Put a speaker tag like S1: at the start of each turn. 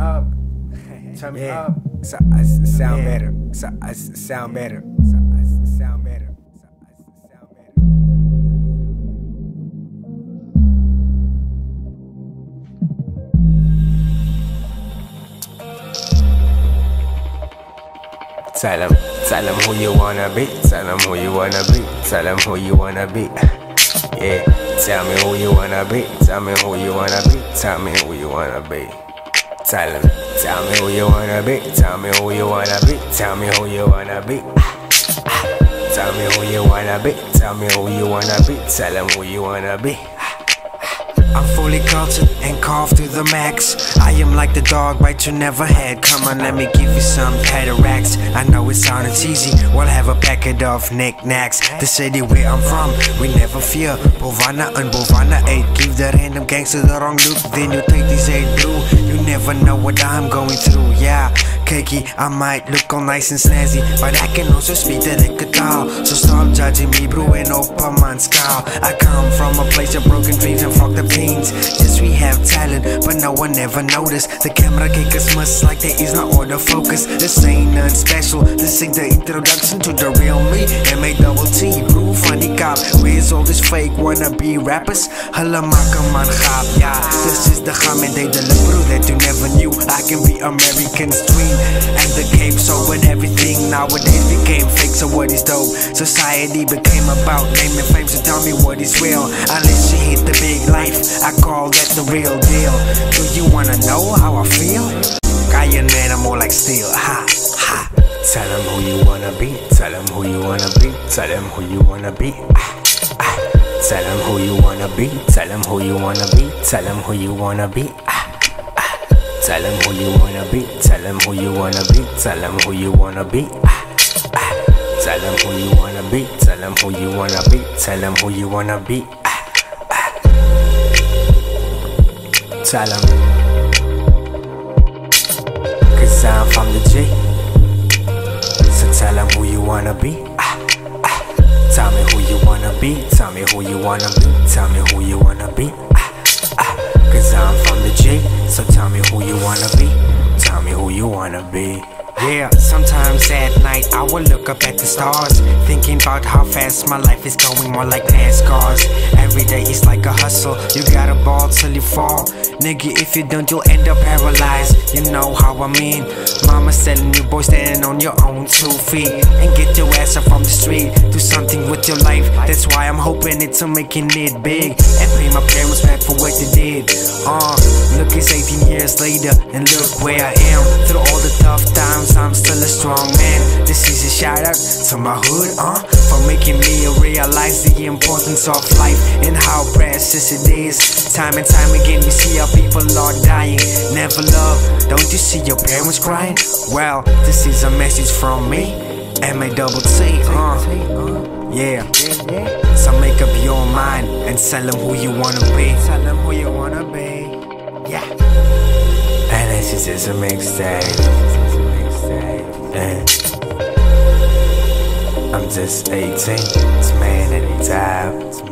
S1: up. Turn me
S2: Yeah.
S1: up.
S2: So, uh, I sound
S1: Yeah.
S2: better. So, uh, I sound better. So, I s- sound better. So, I s- sound better. Tell them, tell them who you wanna be. Tell them who you wanna be. Tell them who you wanna be. Yeah, tell me who you wanna be. Tell me who you wanna be. Tell me who you wanna be. Tell them, tell me who you wanna be. Tell me who you wanna be. Tell me who you wanna be. Tell me who you wanna be. Tell me who you wanna be. Tell them who you wanna be.
S1: I'm fully cultured and carved to the max. I am like the dog bite you never had. Come on, let me give you some cataracts. I know it sounds easy. We'll have a packet of knickknacks. The city where I'm from, we never fear. Bovana and Bovana 8. Give the random gangster the wrong look. Then you take these 8 blue. You never know what I'm going through. Yeah, cakey. I might look all nice and snazzy. But I can also speak the Lekatao. So stop judging me, bro, and open my scowl. I come from a place of broken dreams and the. Yes, we have talent, but no one ever noticed. The camera kick us must like there is no autofocus. This ain't nothing special. This ain't the introduction to the real me. M A double T, Roo funny cop. Where's all this fake wannabe rappers? Hulle maak 'em aan gaap, ja. This is the gaam en they that you never knew. I can be American's dream and the game. So when everything nowadays became fake, so what is dope? Society became about name and fame. So tell me what is real. Unless you hit the big life, I call that the real deal. Do you wanna know how I feel? Iron man, I'm more like steel. Ha ha.
S2: Tell them who you wanna be. Tell them who you wanna be. Tell them who you wanna be. Ah, ah. Tell them who you wanna be. Tell them who you wanna be. Tell them who you wanna be. Ah, ah. Tell them who you wanna be. Tell them who you wanna be. Tell them who you wanna be. Ah, ah. Tell them who you wanna be. Tell them who you wanna be. Tell them who you wanna be. Ah, ah. Tell them. Cause I'm from the G. So tell them who you wanna be. Ah, ah. Tell me who you wanna be. Tell me who you wanna be. Tell me who you wanna be. Ah, ah. Cause I'm from the G. So tell me who you wanna be. Tell me who you wanna be.
S1: Yeah, sometimes at night I will look up at the stars, thinking about how fast my life is going, more like NASCAR's. Every day is like a hustle, you gotta ball till you fall. Nigga, if you don't, you'll end up paralyzed. You know how I mean. Mama's telling you, boy, stand on your own two feet and get your ass up from the street. Do something with your life. That's why I'm hoping it's making it big and pay my parents back for what they did. Uh, look, it's 18 years later, and look where I am. Through all the tough times, I'm still a strong man. This is a shout out to my hood, uh, for making me realize the importance of life and how precious it is. Time and time again, we see how people are dying. Never love, don't you see your parents crying? Well, this is a message from me. M A double T, uh, yeah. So make up your mind and tell them who you wanna be. Tell them who you wanna be.
S2: This is a mixtape. And I'm just 18. It's man at the time.